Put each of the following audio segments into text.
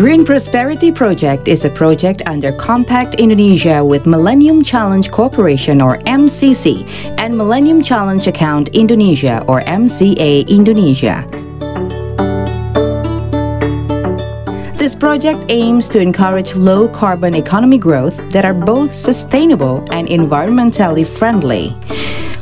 Green Prosperity Project is a project under Compact Indonesia with Millennium Challenge Corporation or MCC and Millennium Challenge Account Indonesia or MCA Indonesia. This project aims to encourage low carbon economy growth that are both sustainable and environmentally friendly.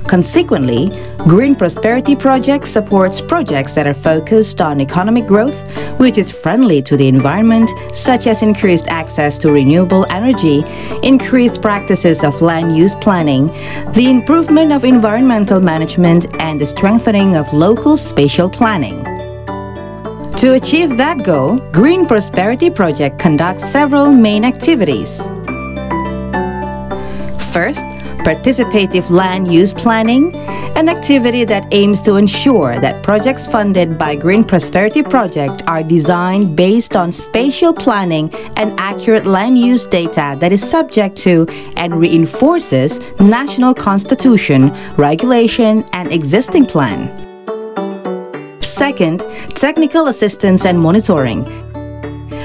Consequently, Green Prosperity Project supports projects that are focused on economic growth, which is friendly to the environment, such as increased access to renewable energy, increased practices of land use planning, the improvement of environmental management, and the strengthening of local spatial planning. To achieve that goal, Green Prosperity Project conducts several main activities. First, participative land use planning, an activity that aims to ensure that projects funded by Green Prosperity Project are designed based on spatial planning and accurate land use data that is subject to and reinforces national constitution, regulation, and existing plan. Second, technical assistance and monitoring.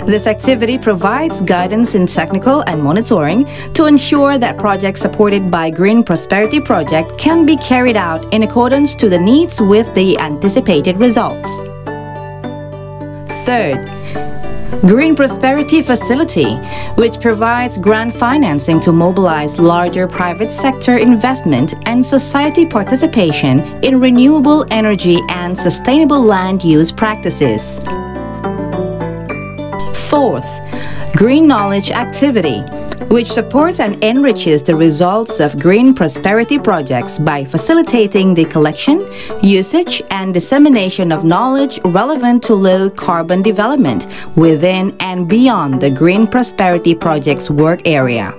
This activity provides guidance in technical and monitoring to ensure that projects supported by Green Prosperity Project can be carried out in accordance to the needs with the anticipated results. Third, Green Prosperity Facility, which provides grant financing to mobilize larger private sector investment and society participation in renewable energy and sustainable land use practices. Fourth, Green Knowledge Activity, which supports and enriches the results of green prosperity projects by facilitating the collection, usage, and dissemination of knowledge relevant to low carbon development within and beyond the Green Prosperity Project's work area.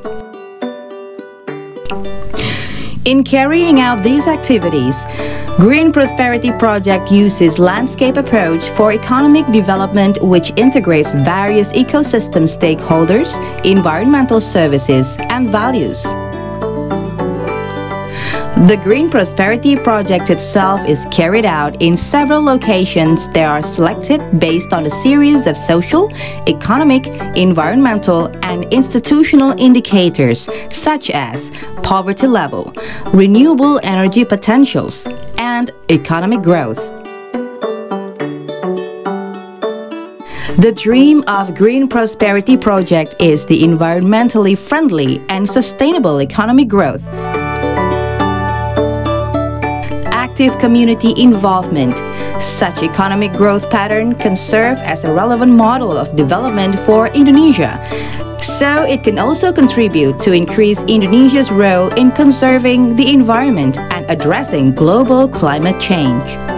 In carrying out these activities, Green Prosperity Project uses landscape approach for economic development which integrates various ecosystem stakeholders, environmental services, and values. The Green Prosperity Project itself is carried out in several locations that are selected based on a series of social, economic, environmental, and institutional indicators such as poverty level, renewable energy potentials, and economic growth. The dream of Green Prosperity Project is the environmentally friendly and sustainable economic growth active community involvement. Such economic growth pattern can serve as a relevant model of development for Indonesia. So it can also contribute to increase Indonesia's role in conserving the environment and addressing global climate change.